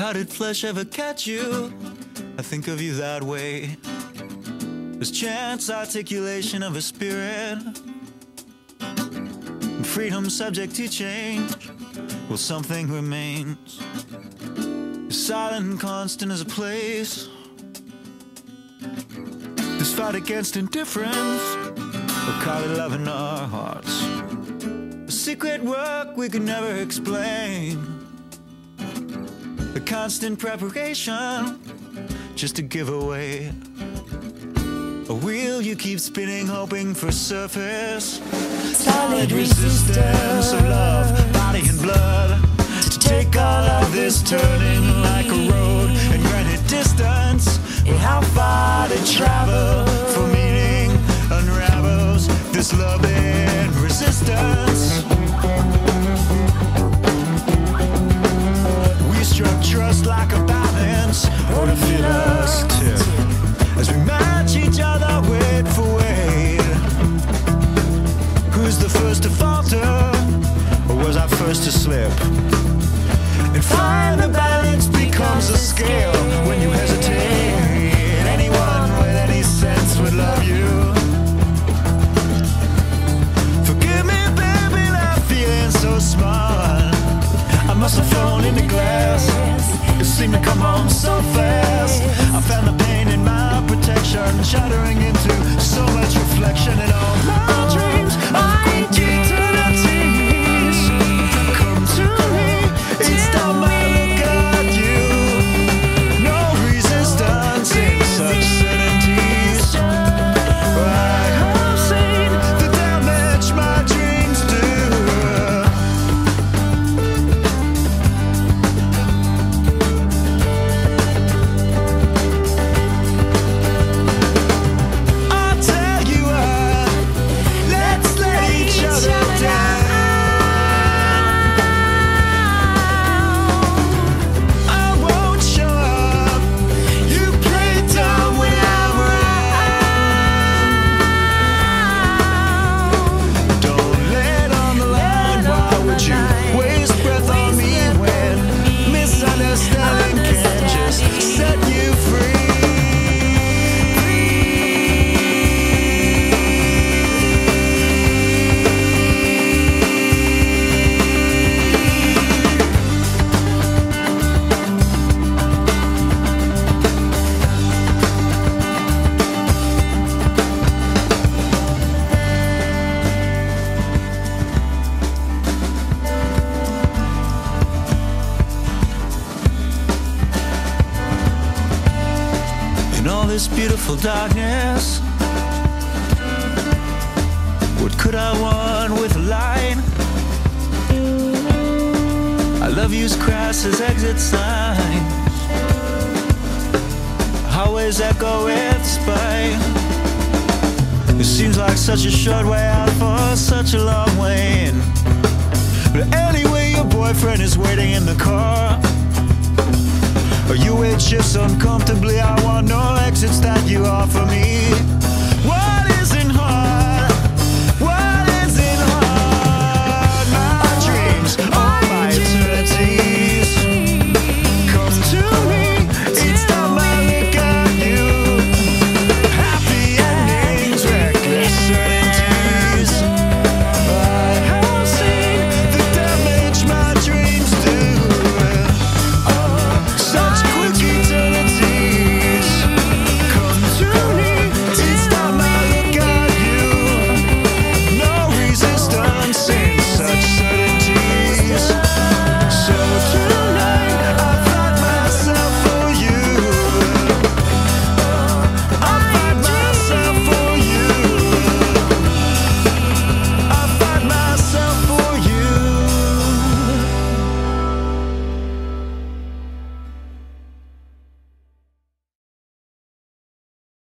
How did flesh ever catch you? I think of you that way. As chance articulation of a spirit. Freedom subject to change. Well, something remains. Silent and constant as a place. This fight against indifference. We'll call it love in our hearts. A secret work we could never explain. The constant preparation just to give away. A wheel you keep spinning, hoping for surface. Solid resistance of love, trust like a balance, or to fit us tip. As we match each other weight for weight. Who's the first to falter? Or was I first to slip? And find the balance becomes a scale when you hesitate. Anyone with any sense would love you. Forgive me, baby, that feeling so smart. I must have fallen into glass. It seemed to come home so fast. I found the pane in my protection, shattering into so much reflection in all this beautiful darkness. What could I want with light? I love you's crass as exit signs. Hallways echo with spite. It seems like such a short way out for such a long way in. But anyway, your boyfriend is waiting in the car. Or you wait shifts uncomfortably. I want no exits that you offer me.